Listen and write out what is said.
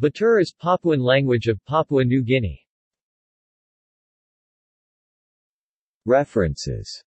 Batur is Papuan language of Papua New Guinea. References